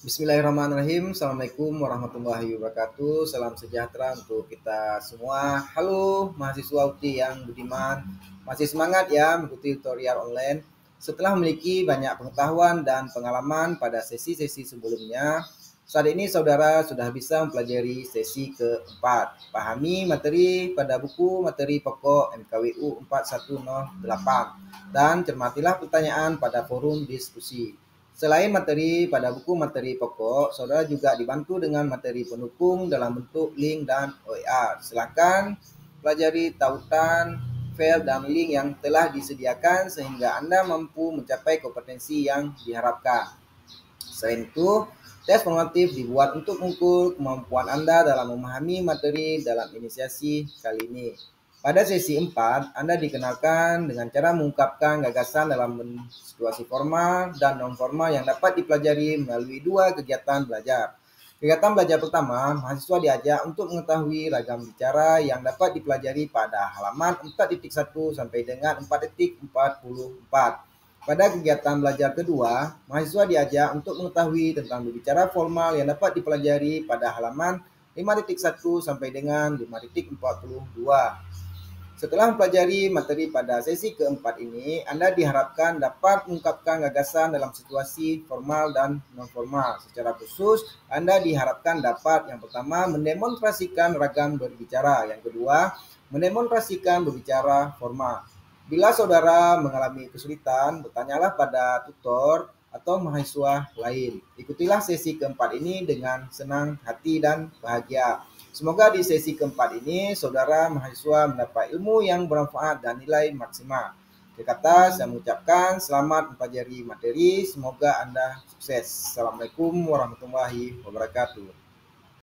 Bismillahirrahmanirrahim. Assalamualaikum warahmatullahi wabarakatuh. Salam sejahtera untuk kita semua. Halo mahasiswa UTI yang budiman. Masih semangat ya mengikuti tutorial online. Setelah memiliki banyak pengetahuan dan pengalaman pada sesi-sesi sebelumnya, saat ini saudara sudah bisa mempelajari sesi keempat. Pahami materi pada buku materi pokok MKWU 4108 dan cermatilah pertanyaan pada forum diskusi. Selain materi pada buku materi pokok, saudara juga dibantu dengan materi pendukung dalam bentuk link dan OER. Silakan pelajari tautan, file, dan link yang telah disediakan sehingga Anda mampu mencapai kompetensi yang diharapkan. Selain itu, tes formatif dibuat untuk mengukur kemampuan Anda dalam memahami materi dalam inisiasi kali ini. Pada sesi 4, Anda dikenalkan dengan cara mengungkapkan gagasan dalam situasi formal dan non-formal yang dapat dipelajari melalui dua kegiatan belajar. Kegiatan belajar pertama, mahasiswa diajak untuk mengetahui ragam bicara yang dapat dipelajari pada halaman 4.1 sampai dengan 4.44. Pada kegiatan belajar kedua, mahasiswa diajak untuk mengetahui tentang berbicara formal yang dapat dipelajari pada halaman 5.1 sampai dengan 5.42. Setelah mempelajari materi pada sesi keempat ini, Anda diharapkan dapat mengungkapkan gagasan dalam situasi formal dan non-formal. Secara khusus, Anda diharapkan dapat yang pertama mendemonstrasikan ragam berbicara, yang kedua mendemonstrasikan berbicara formal. Bila saudara mengalami kesulitan, bertanyalah pada tutor atau mahasiswa lain. Ikutilah sesi keempat ini dengan senang hati dan bahagia. Semoga di sesi keempat ini saudara mahasiswa mendapat ilmu yang bermanfaat dan nilai maksimal. Kata saya mengucapkan selamat mempelajari materi. Semoga Anda sukses. Assalamualaikum warahmatullahi wabarakatuh.